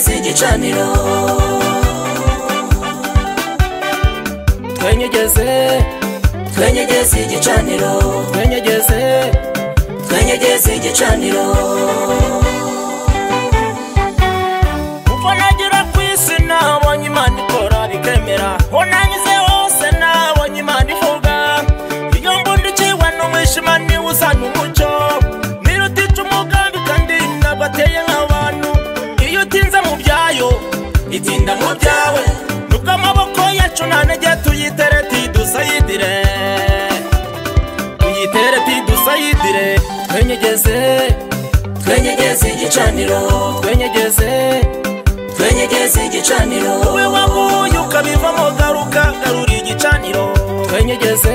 twenyegeze igicaniro. Twenyegeze. Twenyegeze igicaniro. Twenyegeze. Twenyegeze igicaniro. Kuva nagera ku isi nabonye imana ikora bikemera. Aho nanyuze hose nabonye imana ivuga. Iyo mbundikiwe n'umwijima ni we uzana umucyo. Itinda mu byawe. Nubwo amaboko yacu nta ntege tuyitere tidusayidire. Tuyitere tidusayidire. Twenyegeze twenyegeze igicaniro. twenyegeze. Twenyegeze igicaniro. Wowe waguye ukabivamo garuka garura igicaniro. Twenyegeze.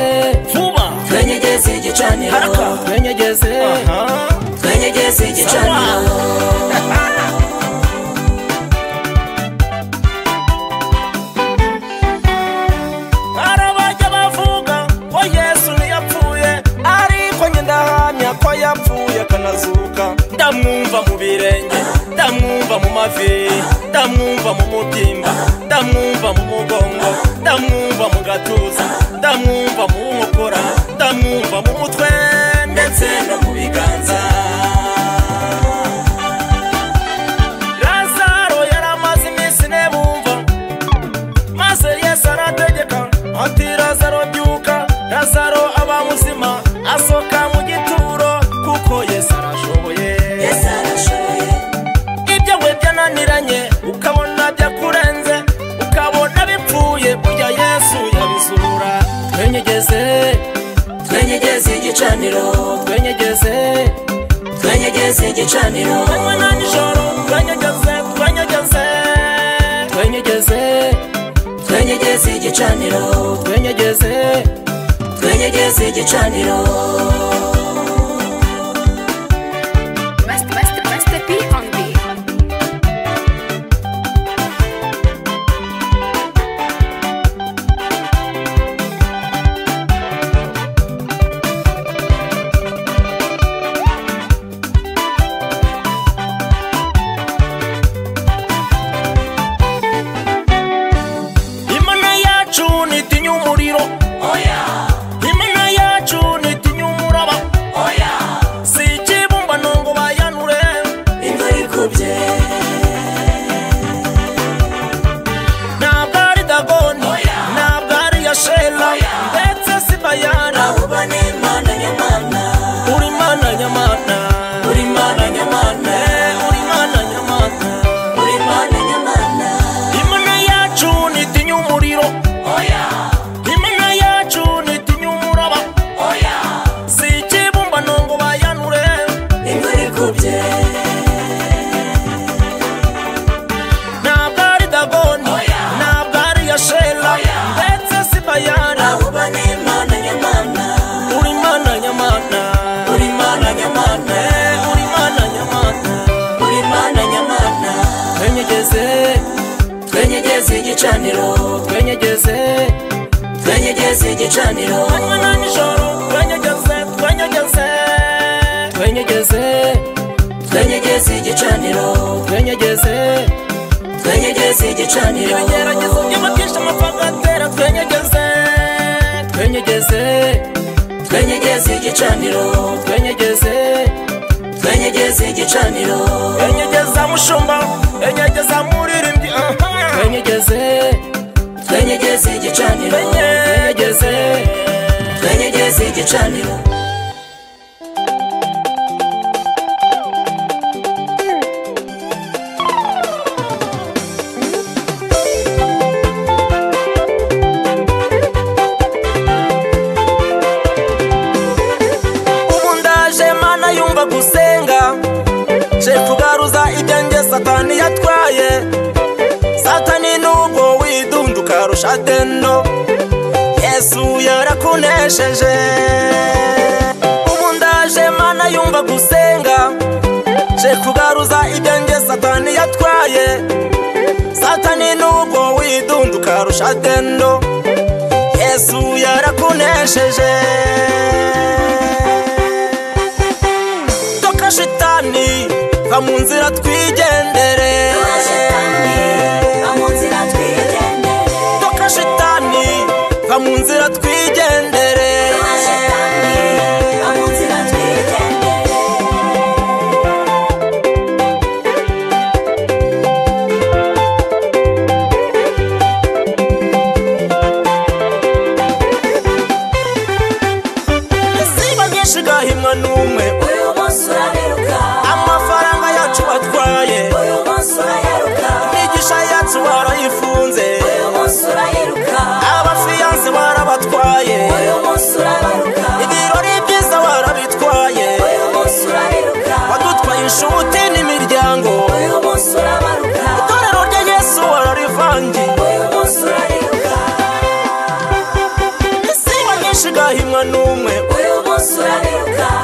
Vuba. Twenyegeze igicaniro. Haraka. Twenyegeze. Twenyegeze igicaniro. ndamwumva mu birenge ndamwumva mu mavi ndamwumva mu mubyimba ndamwumva mu mugongo ndamwumva mu gatuza ndamwumva mu nkokora ndamwumva mu mutwe ndetse no mu biganza. Lazaro yari amaze iminsi maze yesu arategeka ati lazaro byuka. Lazaro aba muzima asohoka igicaniro. Twenyegeze. Twenyegeze igicaniro. Manywa na nijoro. Twenyegeze twenyegeze. Twenyegeze. Twenyegeze igicaniro. Twenyegeze. Twenyegeze igicaniro. İbigeragezo by'abatisha amapfa atera twenyegeze twenyegeze twenyegeze igicaniro twenyegeze twenyegeze igicaniro twenyegeza shadeno yesu yarakunesheje. Ubu ndaje mana yumva gusenga. Nje kugaruza ibyo nge satani yatwaye. Satani nubwo widunda ukarusha deno yesu yarakunesheje. Doka shitani va mu nzira twigendere. Mu nzira twigendere Nani uka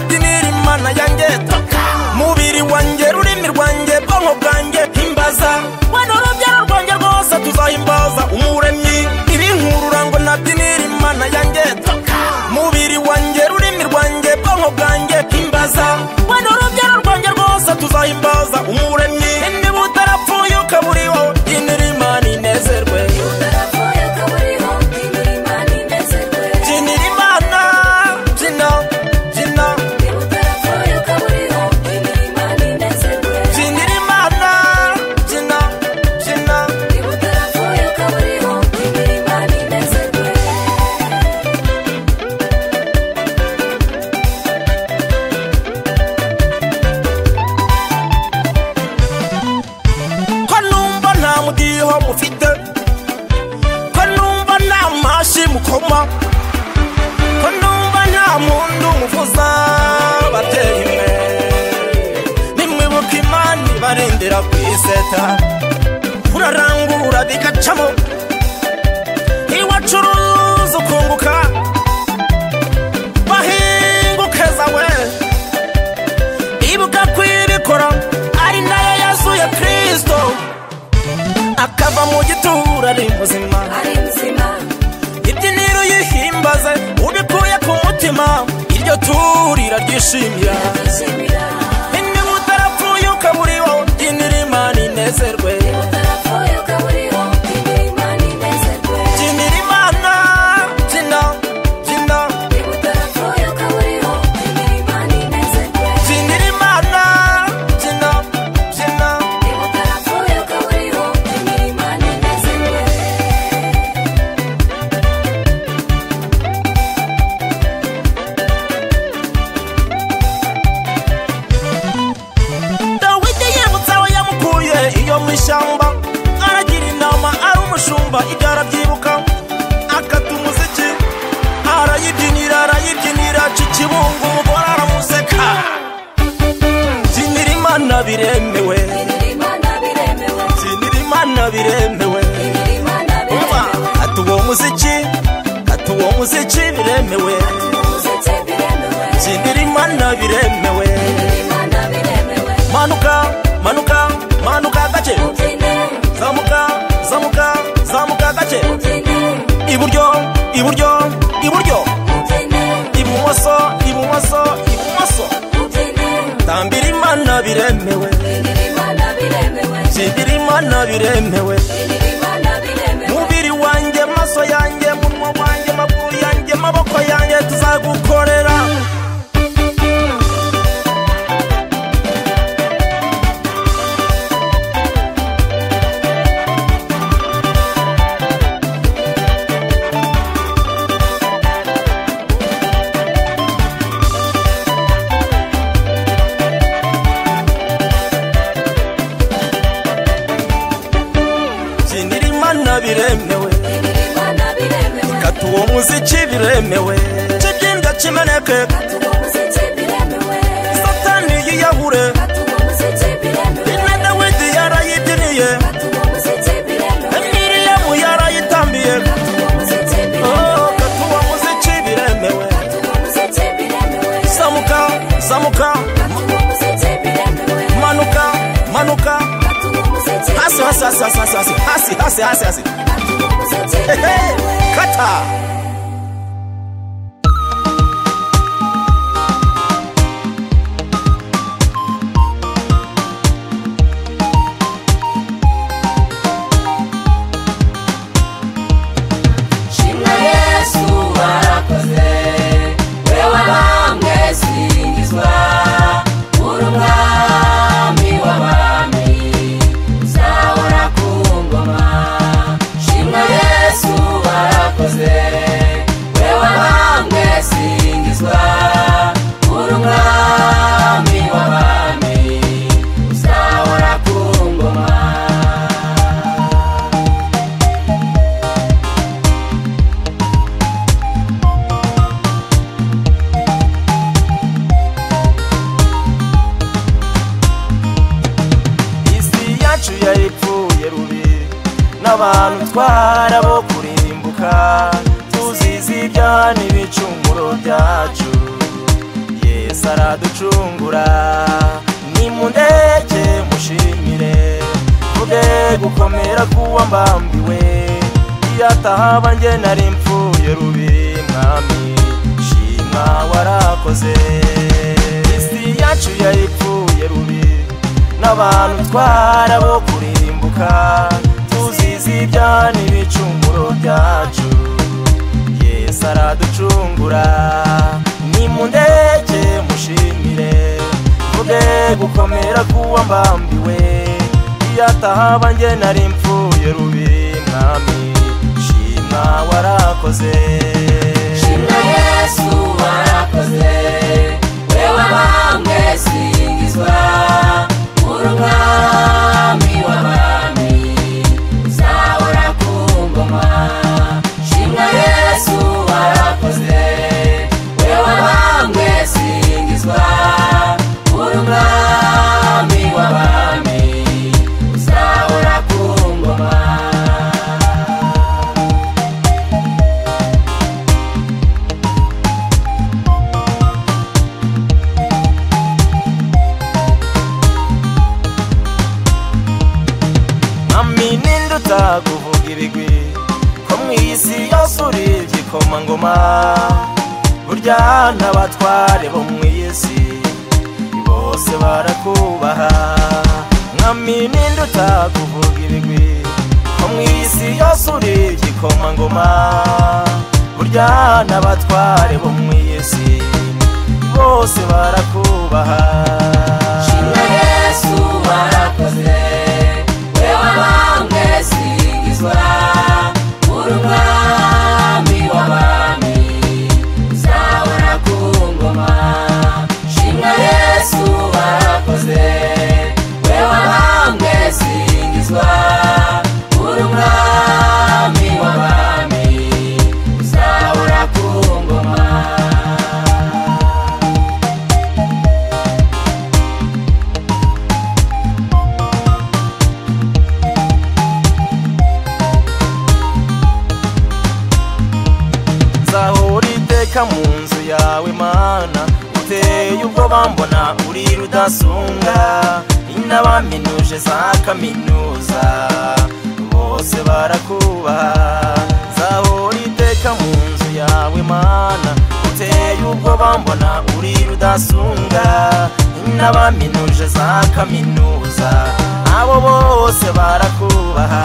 nabyinira imana yanjye mubiri wanjye rurimi rwanjye bwonko bwanjye himbaza wenda urubyaro rwanjye rwose tuzahimbaza umuremyi. Ibinkurura ngo nabyinira imana yanjye mubiri wanjye rurimi rwanjye bwonko bwanjye himbaza wenda urubyaro rwanjye rwose tuzahimbaza umuremyi. biremewe manuka manuka manuka gake zamuka zamuka zamuka gake iburyo iburyo iburyo. Ibumoso ibumoso ibumoso. Tambira imana biremewe sindira imana biremewe mubiri wanjye maso yanjye munwa wanjye maguru yanjye amaboko yanjye tuzagukorera. yake satani yiyahure. Inedawidi yarayidiniye emiriyamu yarayitambiye katuwa muziki biremewe samuka samuka. Manuka manuka. Hasi hasi hasi hasi hasi hasi hasi hasi hasi. Kata. guvuga ibigwi. Ko mu isi yose urebye ikomangoma burya n'abatware bo mu isi bose barakubaha. Mwami ninde utakuvuga ibigwi. Ko mu isi yose urebye ikomangoma burya n'abatware bo mu isi bose barakubaha. nasunga n'abaminuze za kaminuza abo bose barakubaha.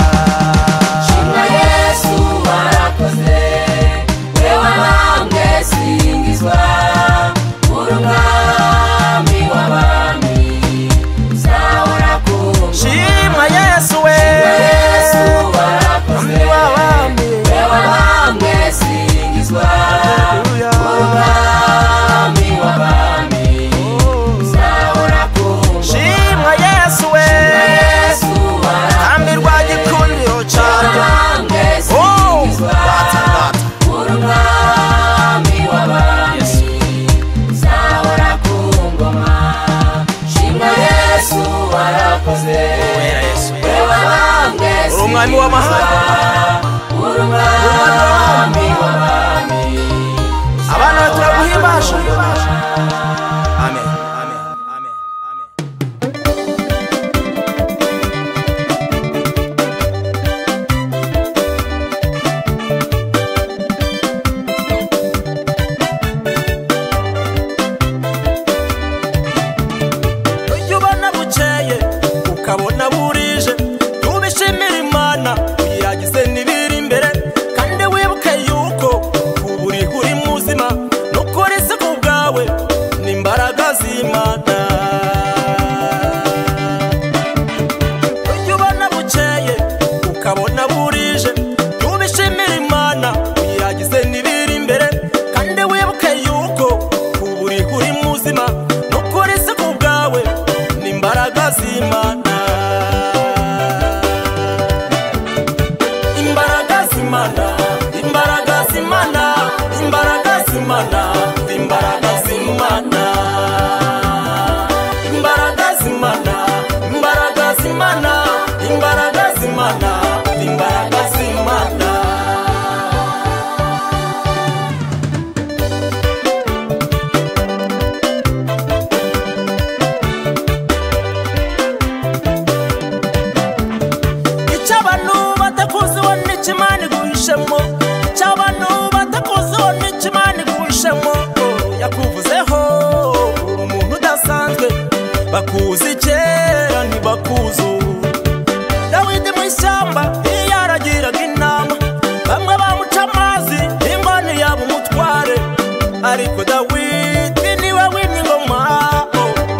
ariko dawidi niwe wimye ingoma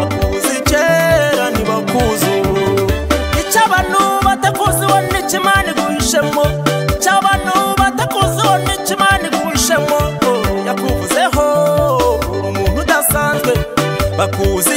bakuzi kera ntibakuzi ubu icyo abantu batakuziho n'icyo imana iguhishemo icyo abantu batakuziho n'icyo imana iguhishemo yakuvuzeho uri umuntu udasanzwe. Bakuzi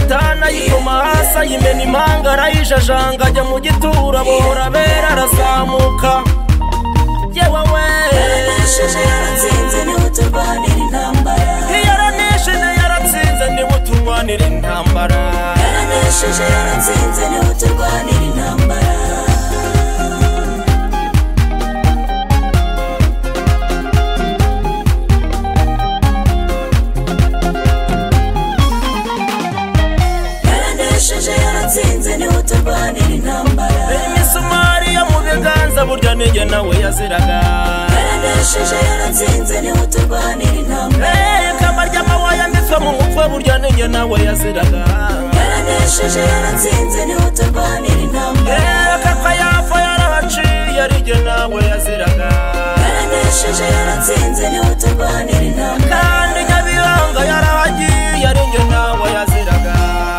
shitani ayikoma hasi ayimena impanga arayijajanga ajya mu gituro abohora abera arazamuka. Yewe we. Yaranesheje yaratsinze ni we uturwanira intambara? Yaranesheje yaratsinze ni we intambara? Yaranesheje yaratsinze ni we uturwanira intambara? yatsinze ni we uturwanira intambara. Imisumari yo mu biganza burya nige nawe yaziraga. Yaradesheje yaratsinze ni we uturwanira intambara. Ikamba ry'amawaya mipfa mu mutwe burya nige nawe yaziraga. Yaradesheje yaratsinze ni we uturwanira intambara. Akapfa yapfa yarahaciye arige nawe yaziraga. Yaradesheje yaratsinze ni we uturwanira intambara. Kandi nyabiranga yarahagiye arige nawe yaziraga.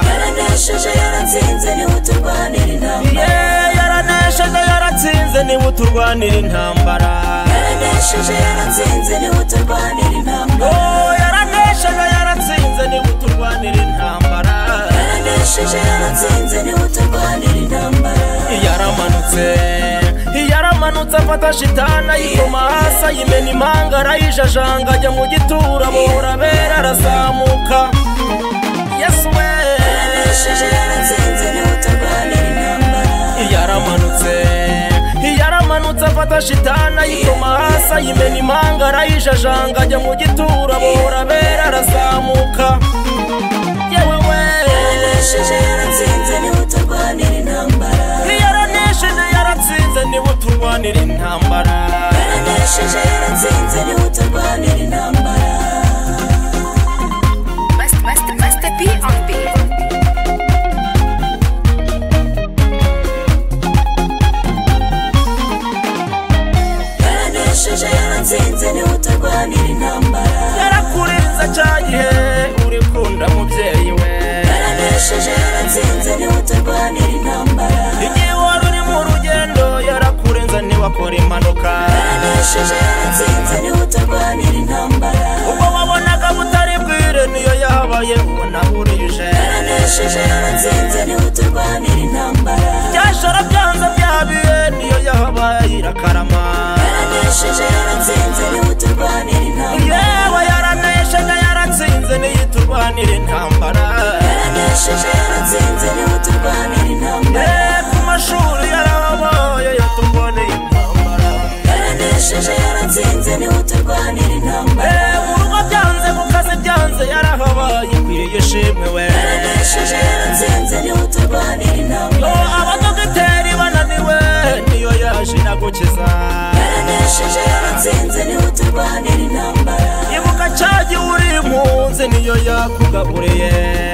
Yaradesheje yaratsinze ni we uturwanira intambara yaranesheje yaratsinze ni we uturwanira intambara. Yaranesheje yaratsinze ni we uturwanira intambara. Oh, yaranesheje yaratsinze ni we uturwanira intambara. Yaranesheje yaratsinze ni we uturwanira intambara. Yaramanutse yaramanutse afata shitana yikoma hasi ayimena impanga arayijajanga ajya mu gituro abora bera arazamuka. Yesu we yaranesheje yaratsinze ni we uturwanira intambara yaramanutse yaramanutse afata shitana yikoma hasi ayimena impanga arayijajanga ajya mu gituro abora bera arazamuka yewe we yaranesheje yaratsinze ni we uturwanira intambara yaranesheje yaratsinze ni we uturwanira intambara yaranesheje yaratsinze ni we uturwanira intambara Master, master, master P on beat. Yaratsinze ni we uturwanira intambara. Yarakurinze cya gihe uri kunda mubyeyi we. Yaranesheje yaratsinze ni we uturwanira intambara. Igihe wari uri mu rugendo yarakurinze ntiwakora impanuka. Yaranesheje yaratsinze ni we uturwanira intambara. Ubwo wabonaga butari bwire niyo yahabaye ubona burije yaranesheje yaratsinze ni we uturwanira intambara. Byashora byanze byabiye niyo yahabaye irakarama. Yaranesheje yaratsinze ni we uturwanira intambara. Yewe yaranesheje yaratsinze niyo iturwanira intambara. Yaranesheje yaratsinze ni we uturwanira intambara ku mashuri yarahabaye yaturwanira intambara. Yaranesheje yaratsinze ni we uturwanira intambara. Mu rugo byanze ku kazi byanze yarahabaye ikwiye ishimwe we. Yaranesheje yaratsinze ni we uturwanira intambara niyo yaje iragukiza yaranesheje yaratsinze ni we uturwanira intambara ibuka cyagihe uri impunzi niyo yakugaburiye.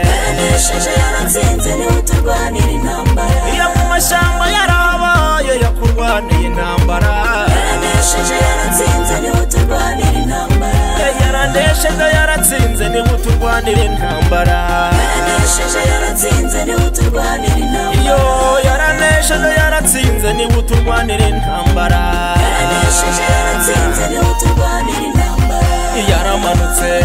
Yaranesheje yaratsinze ni we uturwanira intambara iyo mu mashyamba yarahabaye yakurwaniye intambara. Yaranesheje yaratsinze ni we uturwanira intambara yaranesheje yaratsinze ni we uturwanira intambara yaranesheje yaratsinze ni we uturwanira intambara iyo yaranesheje yaratsinze ni we uturwanira intambara yaranesheje yaratsinze ni we uturwanira intambara yaramanutse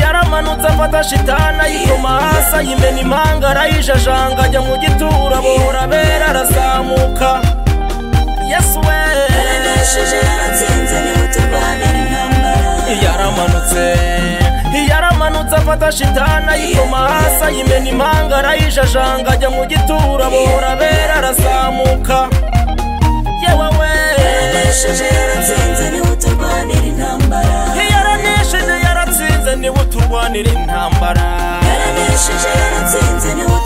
yaramanutse afata shitana yikoma hasi ayimena impanga arayijajanga ajya mu gituro abora bera arazamuka. Yesu we. Yaranesheje yaratsinze ni we uturwanira intambara yaramanutse yaramanutse afata shitana yikoma hasi ayimena impanga arayijajanga ajya mu gituro abora bera arazamuka yewe we. Yaranesheje yaratsinze ni we uturwanira intambara. Yaranesheje yaratsinze ni we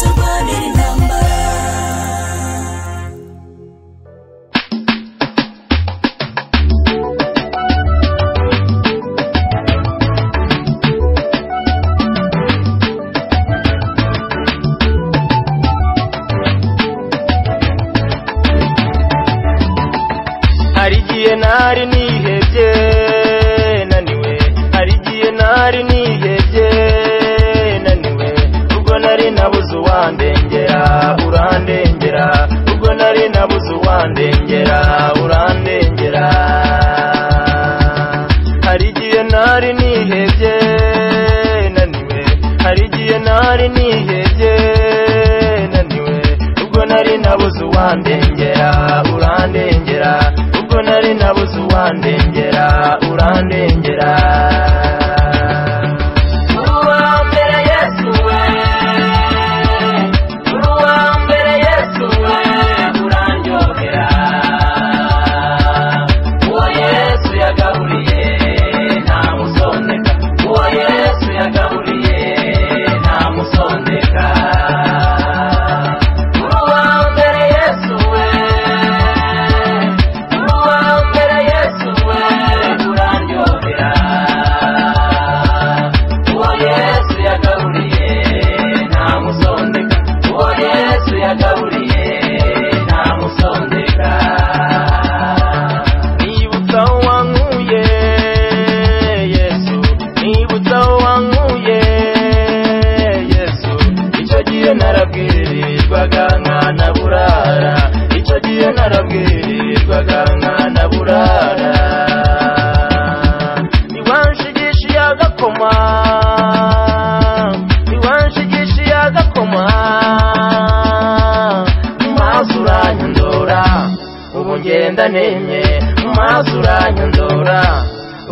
ngenda nemye mu maso uranyandura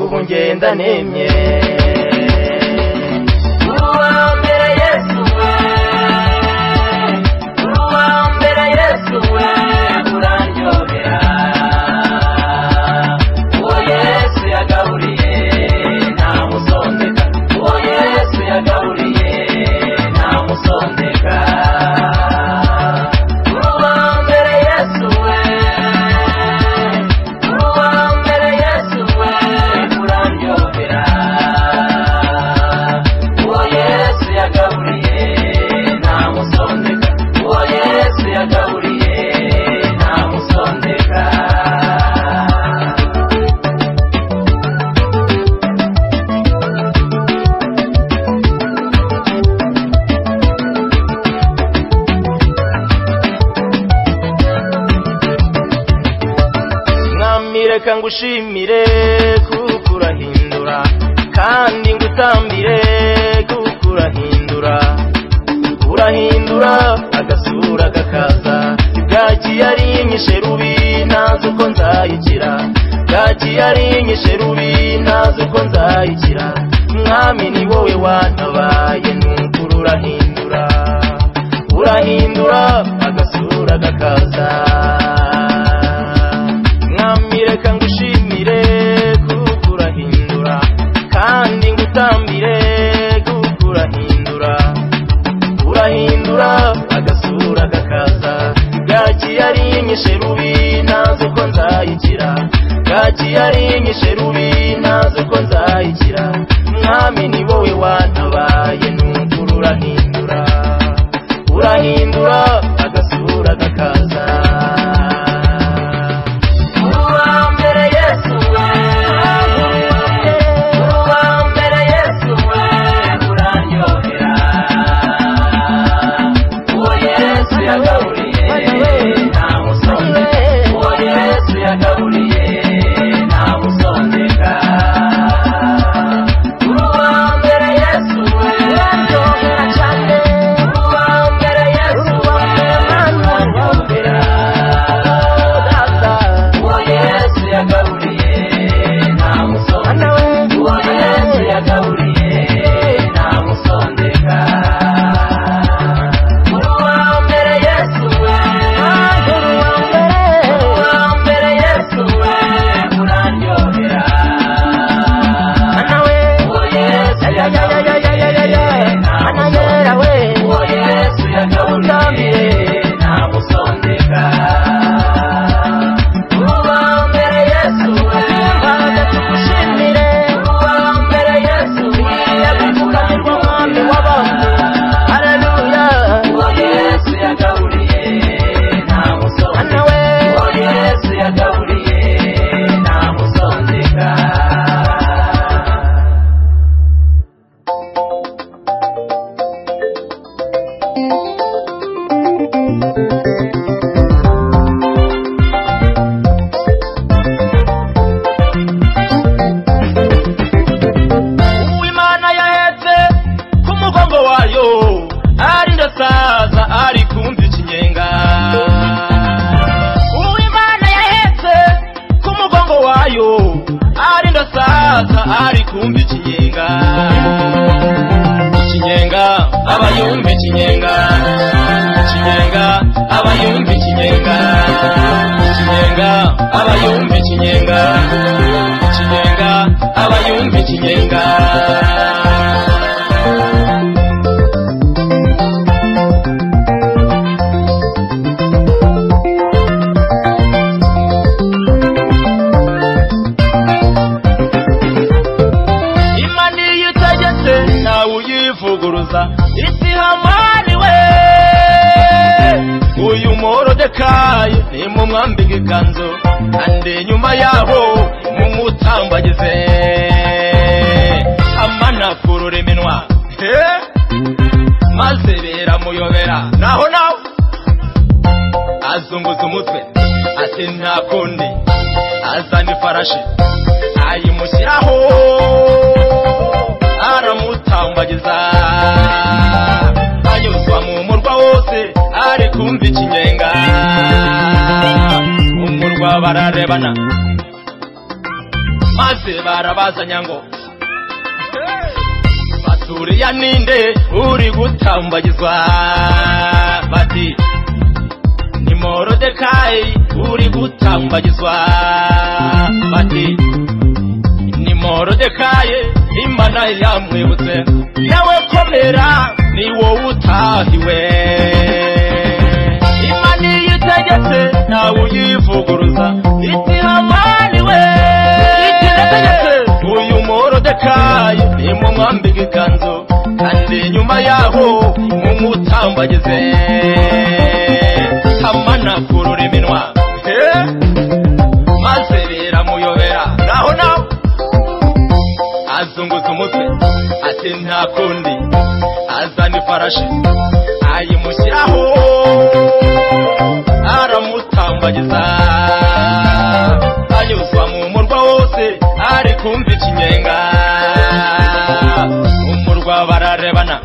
ubu ngenda nemye. serubi ndazi ko nzayikira mwami ni wowe wantabara yarashe ayimushyiraho aramutambagiza. Anyuzwa mu murwa wose ari kumva ikinyenga. Umurwa bararebana. Maze barabazanya ngo baturiya ninde uri gutambagizwa? Bati ni morodekayi uri gutambagizwa. Bati ni morodekayi imana yamwibutse nawe komera ni wowe utahiwe. Imana iyo itegetse nawe uyivuguruza iti hamaniwe uyu morodekayi nimumwambika ikanzu kandi nyuma yaho mumutambagize amanakurura ati nta kundi azana ifarashi ayimushyiraho aramutambagiza anyuzwa mu murwa wose ari kumva ikinyenga. Umurwa bararebana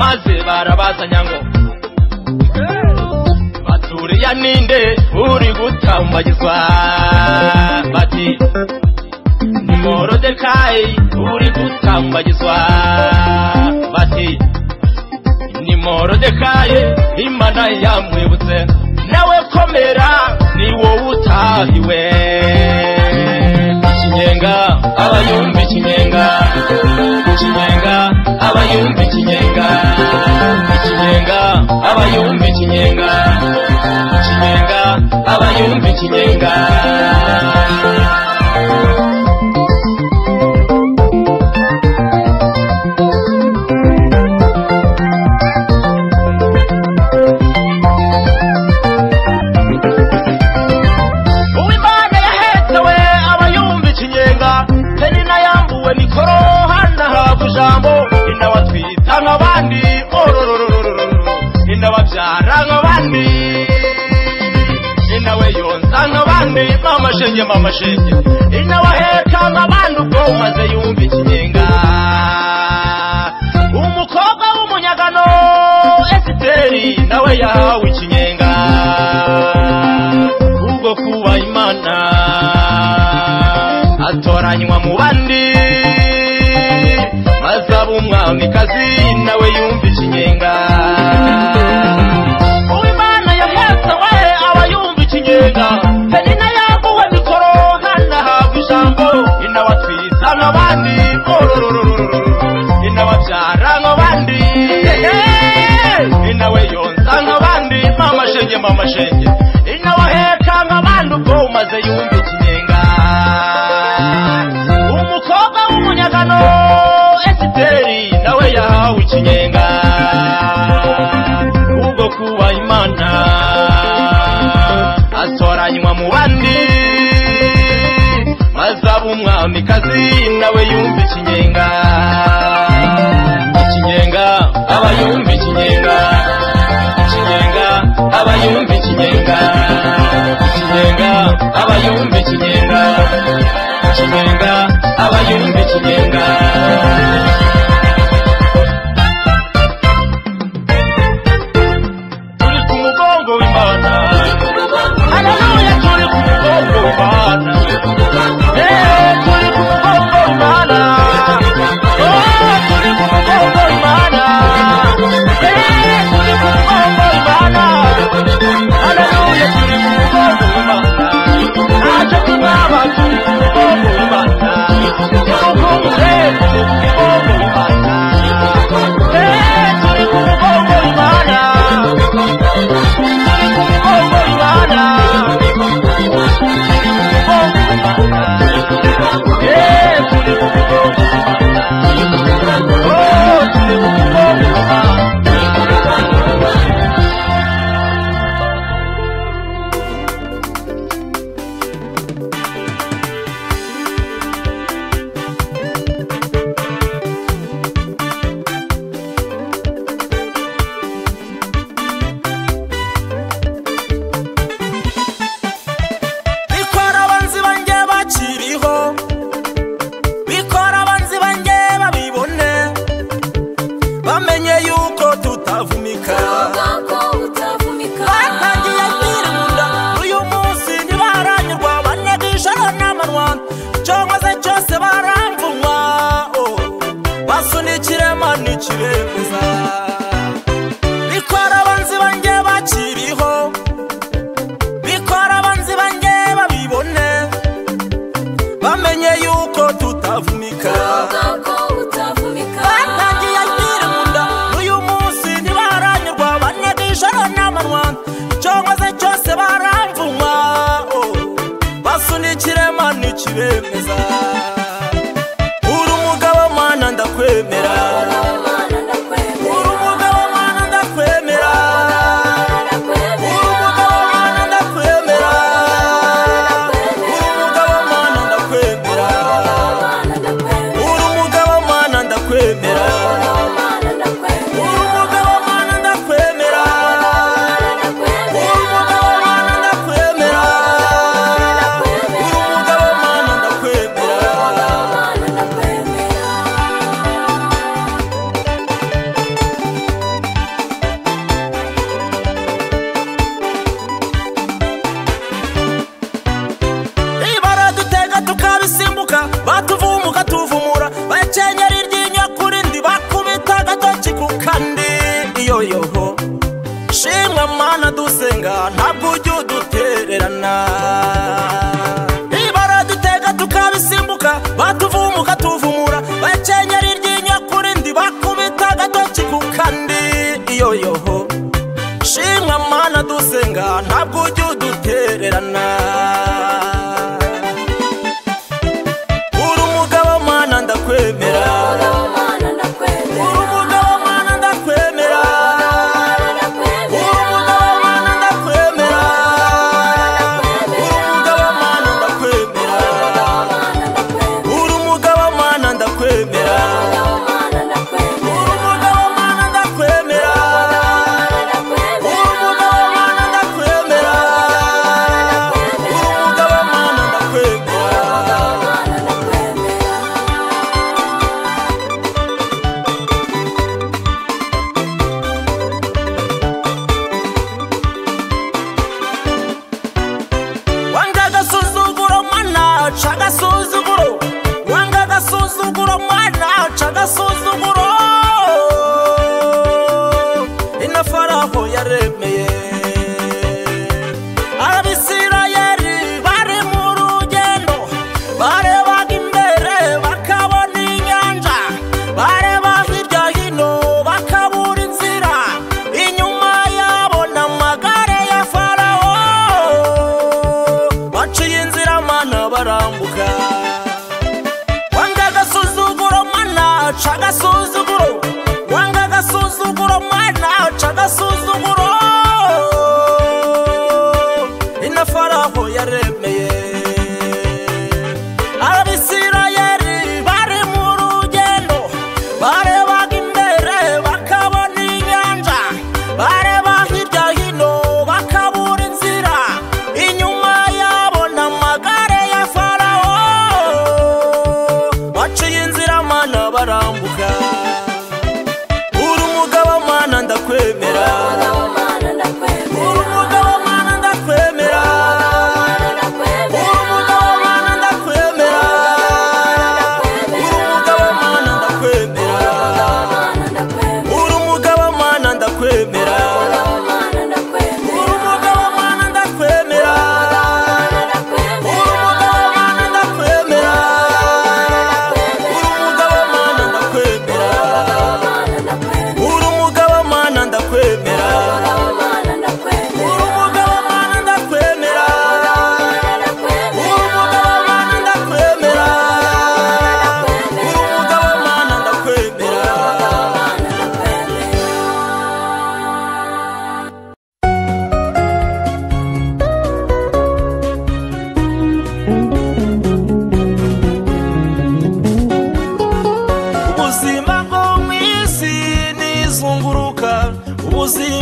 maze barabazanya ngo baturiya ninde uri gutambagizwa bati morodekayi uri gutambagizwa bati ni morodekayi imana yamwibutse nawe komera ni wowe utahiwe ikinyenga aba yumva ikinyenga ikinyenga aba yumva ikinyenga ikinyenga aba yumva ikinyenga ikinyenga aba yumva ikinyenga mama shenge mama shenge inabaheka nk'abandi ubwo maze yumva ikinyenga umukobwa w'umunyagano esiteri nawe yahawe ikinyenga ubwo kuba imana atoranywa mu bandi. Maze aba umwamikazi nawe yumva umwamikazi nawe yumva ikinyenga. Ikinyenga aba yumva ikinyenga. Ikinyenga aba yumva ikinyenga. Ikinyenga aba yumva ikinyenga. Ikinyenga aba yumva ikinyenga.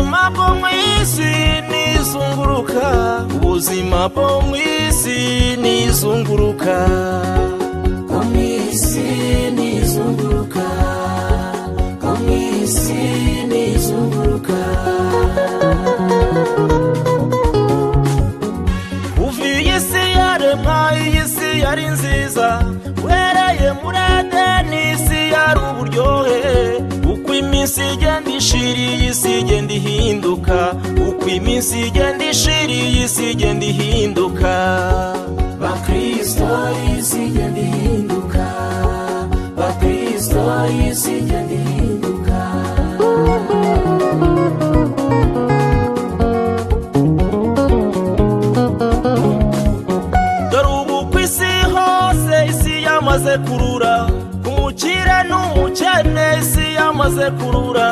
ubuzima bwo mu isi n'izunguruka. Ubuzima bwo mu isi n'izunguruka. Bwo mu isi n'izunguruka. Bwo mu isi n'izunguruka. Kuva iyi si yaremwa iyi si yari nziza. Uhereye muri edeni isi yari uburyohe. uko iminsi igenda ishiriye isi igenda ihinduka. Uko iminsi igenda ishiriye isi igenda ihinduka. Bakristo isi igenda ihinduka. Bakristo isi igenda n'umukene isi yamaze kurura.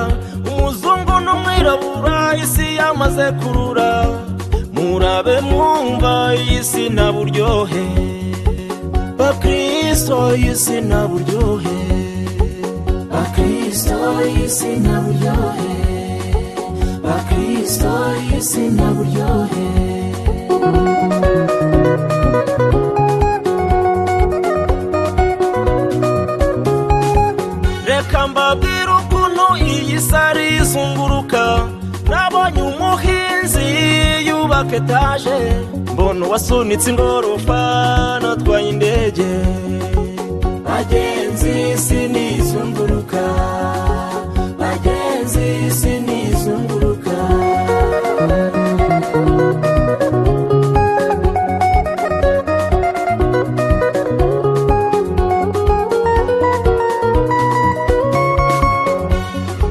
Umuzungu n'umwirabura isi yamaze kurura. Murabe mwumva iyi si na buryohe bakristo iyi si na buryohe bakristo isi nta buryohe bakristo isi nta buryohe iyi sari izunguruka nabonye umuhinzi yubaka etaje. Mbona uwasunitse ingorofa natwaye indege. Bagenzi isi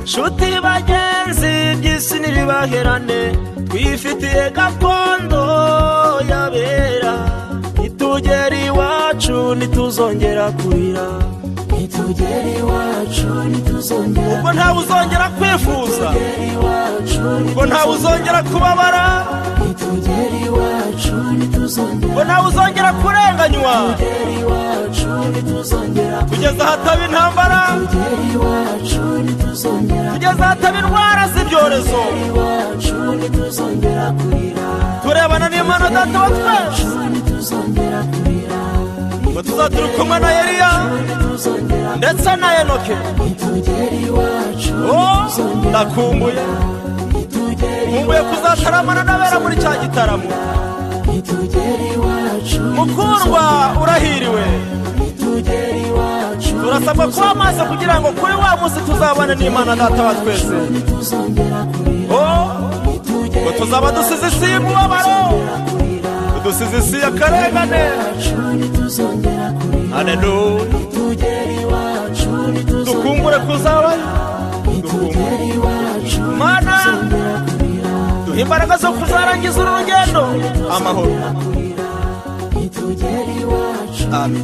nshuti bagenzi by'isi ntibibaherane. Twifitiye gakondo yabera. Nitugera iwacu ntituzongera kurira. Nitugera iwacu ntituzongera ubwo ntawe uzongera kwifuza ubwo ntawe uzongera kubabara. Nitugera iwacu ntituzongera ubwo ntawe uzongera kurenganywa kugeza ahataba intambara. Kugeza ahataba indwara z'ibyorezo. Turebana n'imana data wa twese ngo tuzaturi kumwe na eliya ndetse na enoke oh ndakumbuye. Nkumbuye kuzataramana n'abera muri cya gitaramo. Mukundwa urahiriwe. Turasabwa kuba maso kugira ngo kuri wa munsi tuzabane n'imana data wa twese. Oh ngo tuzaba dusize isi y'umubabaro dusize isi y'akarengane ntituzongera dukumbure kuzabayo mana. Duhe imbaraga zo kuzarangiza uru rugendo. Amahoro. Amen.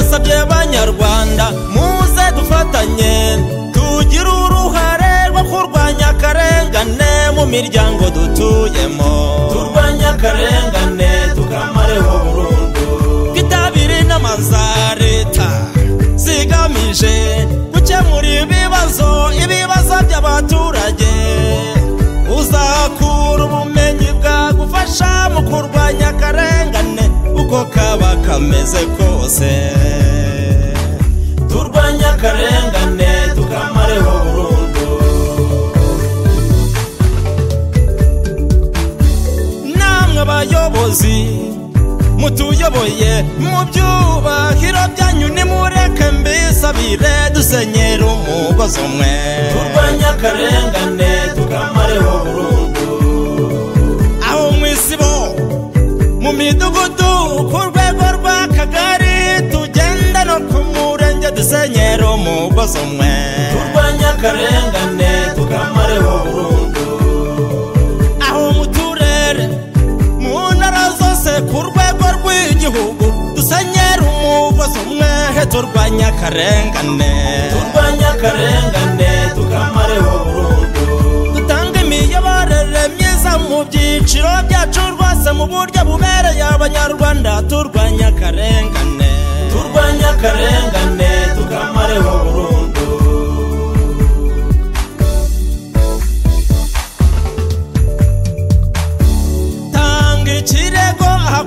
Ntituzongera kurira nitugera iwacu ntituzongera kurira ndabasabye banyarwanda muze dufatanye. Tugire uruhare rwo kurwanya akarengane mu miryango dutuyemo. Turwanye akarengane tukamareho burundu. Twitabire inama za leta zigamije gukemura ibibazo ibibazo by'abaturage. Uzakura ubumenyi bwagufasha mu kurwanya akarengane uko kaba kameze kose. Mutuyoboye mu byubahiro byanyu nimureke mbisabire dusenyera umugozi umwe. Turwanye akarengane tukamareho burundu. Aho mu isibo mu midugudu ku rwego rw'akagari tugenda no ku murenge dusenyera umugozi umwe. Turwanye akarengane tukamareho burundu. Rw'igihugu dusenyera umugozi umwe turwanya akarengane turwanya akarengane tukamareho burundu. Dutanga imiyoborere myiza mu byiciro byacu rwose mu buryo bubereye abanyarwanda turwanya akarengane turwanya akarengane tukamareho burundu. Tanga ikirego aha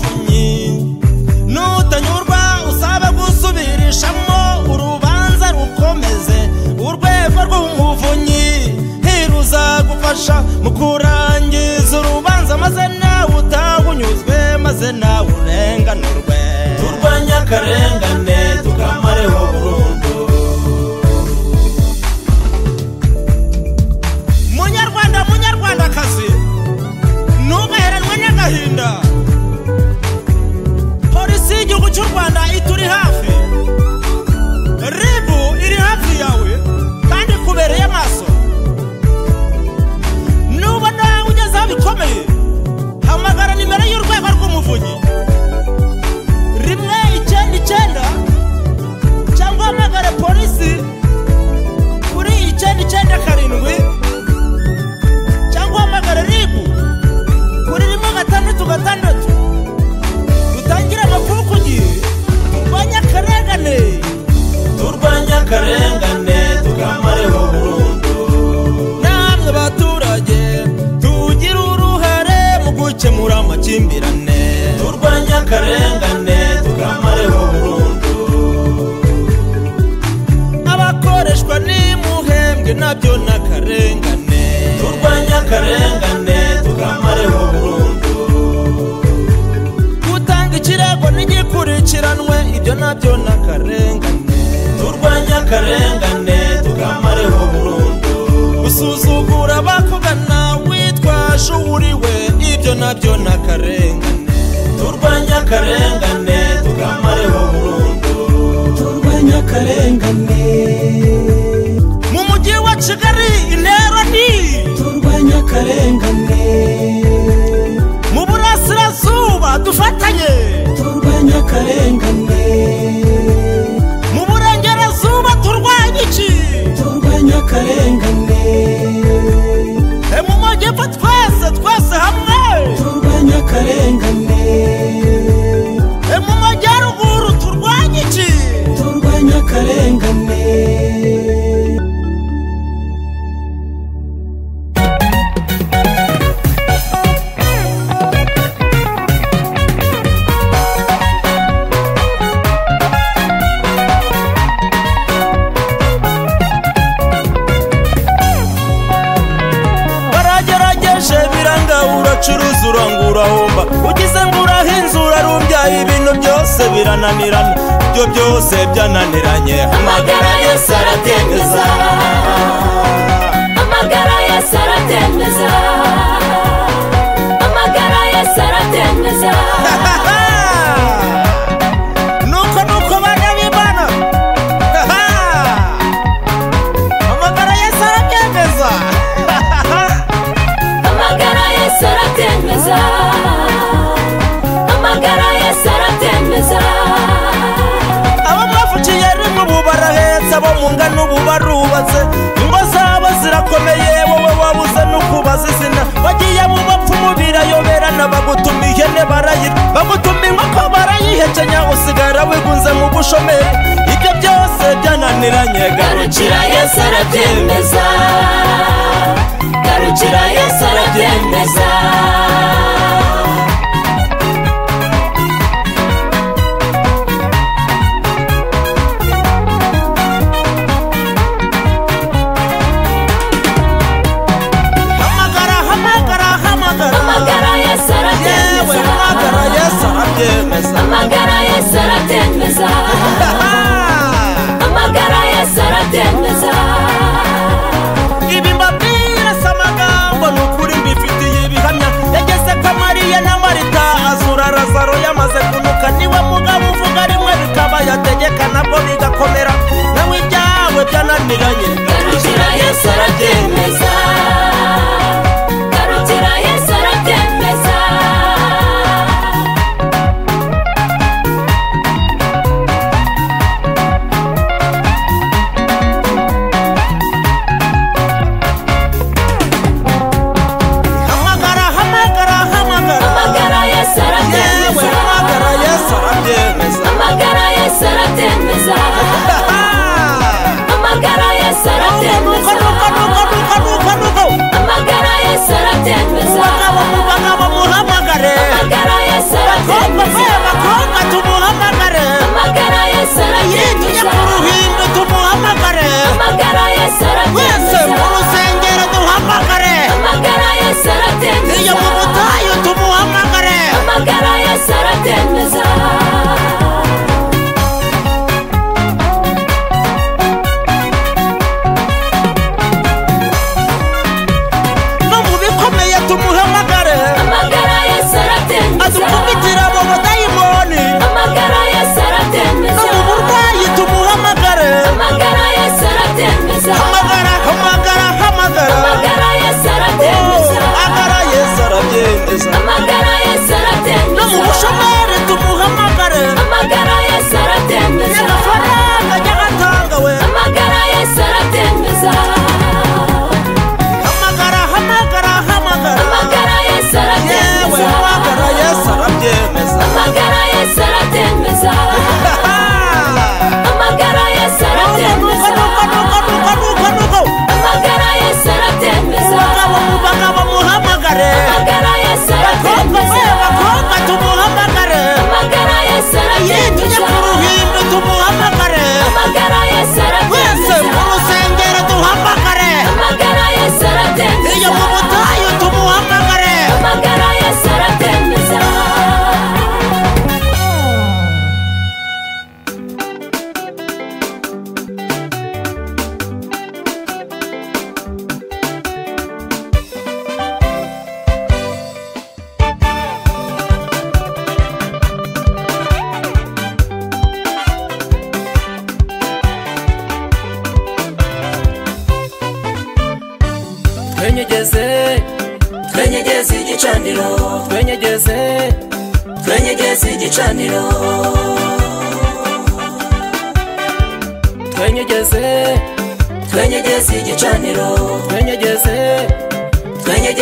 rw'umuvunyi nutanyurwa usabe gusubirishamo urubanza rukomeze. Urwego rw'umuvunyi ntiruzagufasha mu kurangiza urubanza maze nawe utabunyuzwe maze nawe urenganurwe. Turwanye akarengane tukamareho burundu.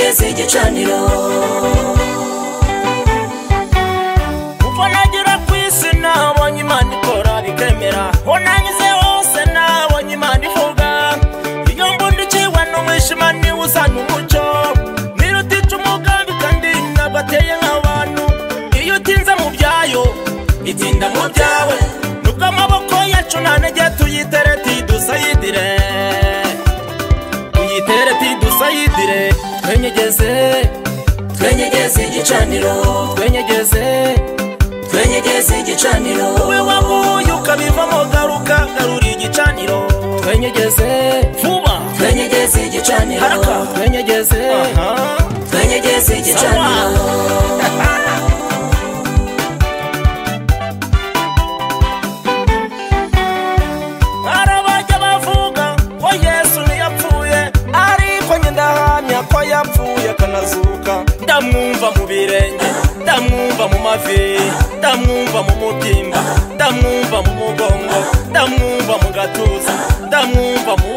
yateze igicaniro. Kuko nagera ku isi nahabonye imana ikora bikemera aho nanyuze hose nahabonye imana ivuga. Iyo mbundikiwe n'umwijima ni we uzana umucyo. Nirutica umugambi kandi ntabwo ateye nk'abantu. Iyo utinze mu byayo itinda mu byawe. Nubwo amaboko yacu nta ntege tuyitere tidusa yidire tuyitere twenyegeze twenyegeze igicaniro. twenyegeze. Twenyegeze igicaniro. Wowe wahuye ukabivamo garuka garura igicaniro. Twenyegeze. Vuba. Twenyegeze igicaniro. Haraka. Twenyegeze. Twenyegeze igicaniro. ndamwumva mu birenge ndamwumva mu mavi ndamwumva mu mubyimba ndamwumva mu mugongo ndamwumva mu gatuza ndamwumva mu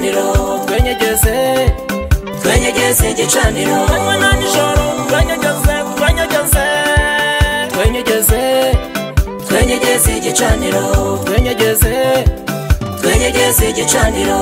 gicaniro twenyegeze twenyegeze gicaniro amanywa na nijoro twenyegeze twenyegeze. Twenyegeze twenyegeze igicaniro. Twenyegeze twenyegeze igicaniro.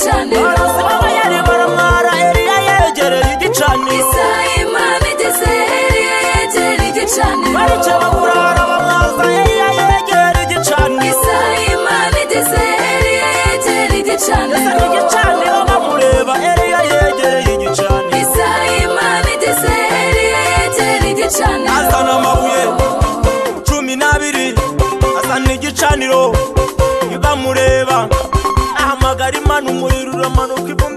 igicaniro abanyari baramara eliya yegereye igicaniro isayi mami deseri yegereye igicaniro baricyo baburara bamwaza eliya yegereye igicaniro isayi mami deseri yegereye igicaniro ese ni igicaniro bamureba eliya yegereye igicaniro isayi mami deseri yegereye igicaniro azana amabuye cumi n'abiri azana igicaniro bamureba ari manu muriro ramano kwipo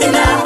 emotional.